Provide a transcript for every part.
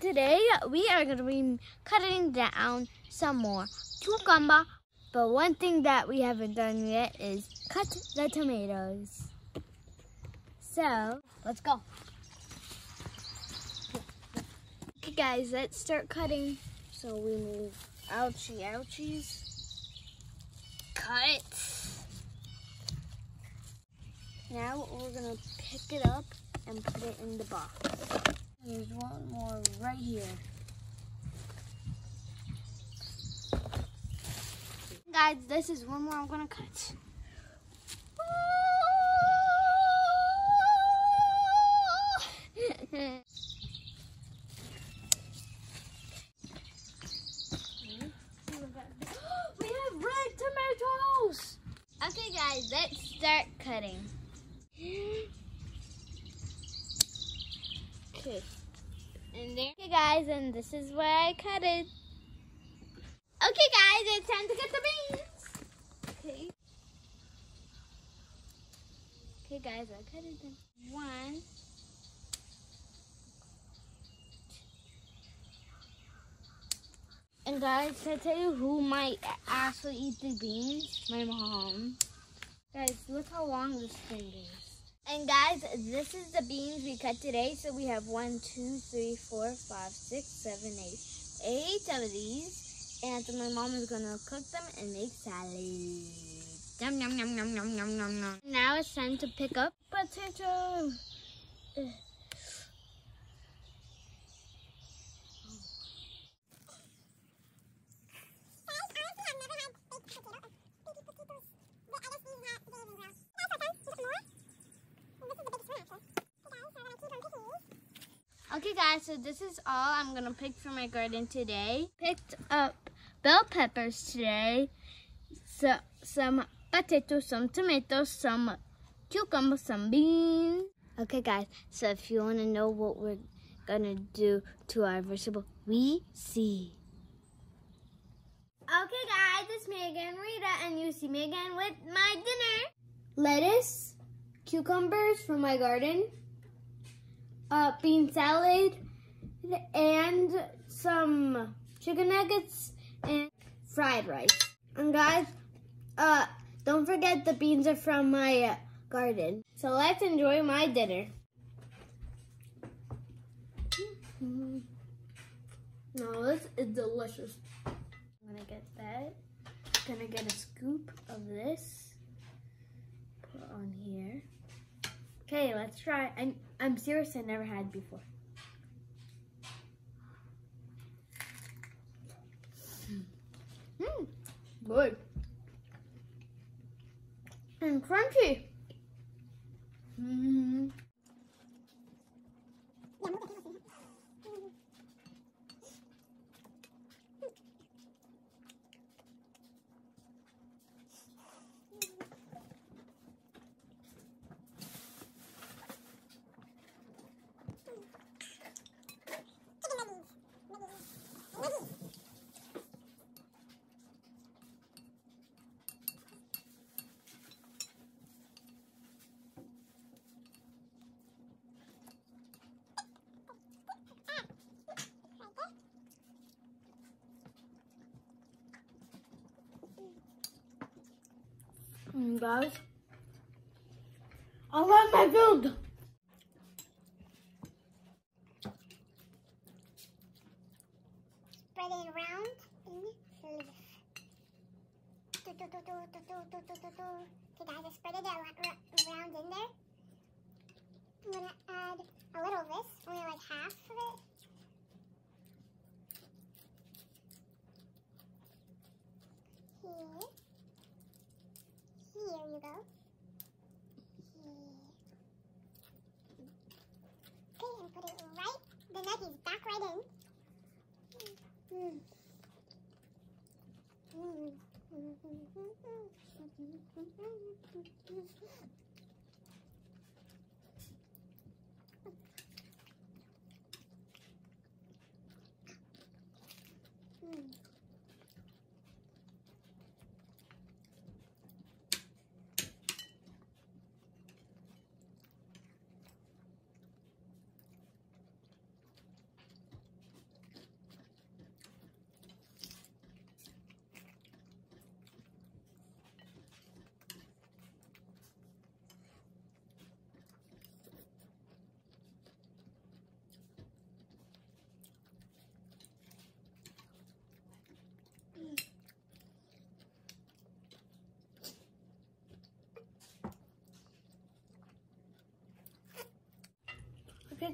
today we are going to be cutting down some more cucumber. But one thing that we haven't done yet is cut the tomatoes. So, let's go. Okay guys, let's start cutting. So we move ouchie ouchies. Cut. Now we're gonna pick it up and put it in the box. There's one more right here. Guys, this is one more I'm gonna cut. we have red tomatoes! Okay guys, let's start cutting. Okay. And there. Okay, guys, and this is where I cut it. Okay, guys, it's time to get the beans. Okay. Okay, guys, I cut it in one. And guys, can I tell you who might actually eat the beans? My mom. Guys, look how long this thing is. And guys, this is the beans we cut today. So we have one, two, three, four, five, six, seven, eight. Eight of these. And so my mom is gonna cook them and make salad. Yum, yum, yum, yum, yum, yum, yum, yum. Now it's time to pick up potato. Okay guys, so this is all I'm gonna pick from my garden today. Picked up bell peppers today, so some potatoes, some tomatoes, some cucumbers, some beans. Okay guys, so if you wanna know what we're gonna do to our vegetable, we see. Okay guys, it's me again, Rita, and you see me again with my dinner. Lettuce, cucumbers from my garden, uh, bean salad and some chicken nuggets and fried rice. And guys, uh, don't forget the beans are from my uh, garden. So let's enjoy my dinner. Mm-hmm. No, this is delicious. I'm gonna get that. I'm Gonna get a scoop of this. Put on here. Okay, let's try. I'm, I'm serious, I never had before. Mmm, good. And crunchy. Mm -hmm. Guys, I love my food. Spread it around spread it around in there. I'm gonna add a little of this, only like half of it. দাও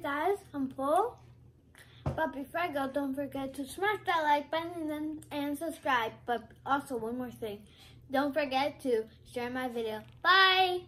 guys, I'm full. But before I go, don't forget to smash that like button and, and subscribe. But also, one more thing. Don't forget to share my video. Bye!